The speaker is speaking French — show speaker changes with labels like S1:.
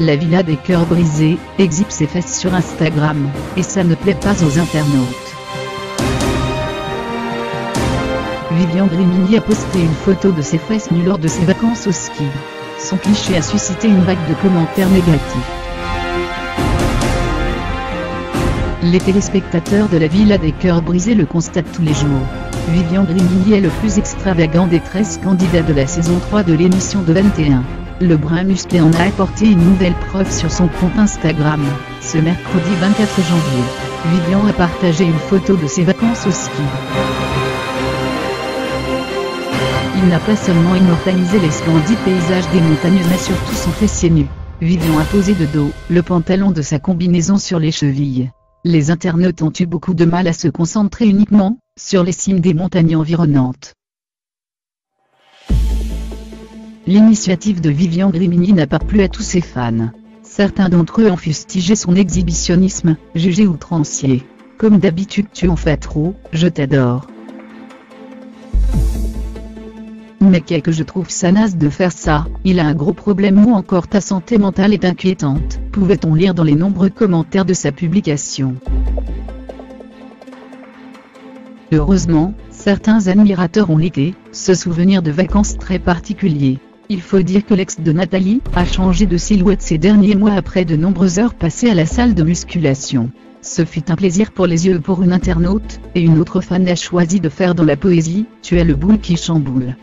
S1: La villa des cœurs brisés, exhibe ses fesses sur Instagram, et ça ne plaît pas aux internautes. Vivian Grimini a posté une photo de ses fesses nues lors de ses vacances au ski. Son cliché a suscité une vague de commentaires négatifs. Les téléspectateurs de la Villa des Cœurs Brisés le constatent tous les jours. Vivian Grimini est le plus extravagant des 13 candidats de la saison 3 de l'émission de 21. Le brin musclé en a apporté une nouvelle preuve sur son compte Instagram. Ce mercredi 24 janvier, Vivian a partagé une photo de ses vacances au ski. Il n'a pas seulement immortalisé les splendides paysages des montagnes mais surtout son fessier nu. Vivian a posé de dos, le pantalon de sa combinaison sur les chevilles. Les internautes ont eu beaucoup de mal à se concentrer uniquement sur les cimes des montagnes environnantes. L'initiative de Vivian Grimini n'a pas plu à tous ses fans. Certains d'entre eux ont fustigé son exhibitionnisme, jugé outrancier. Comme d'habitude tu en fais trop, je t'adore. Mais qu'est que je trouve ça naze de faire ça, il a un gros problème ou encore ta santé mentale est inquiétante, pouvait-on lire dans les nombreux commentaires de sa publication? Heureusement, certains admirateurs ont l'été, ce souvenir de vacances très particulier. Il faut dire que l'ex de Nathalie a changé de silhouette ces derniers mois après de nombreuses heures passées à la salle de musculation. Ce fut un plaisir pour les yeux pour une internaute, et une autre fan a choisi de faire dans la poésie, tu es le boule qui chamboule.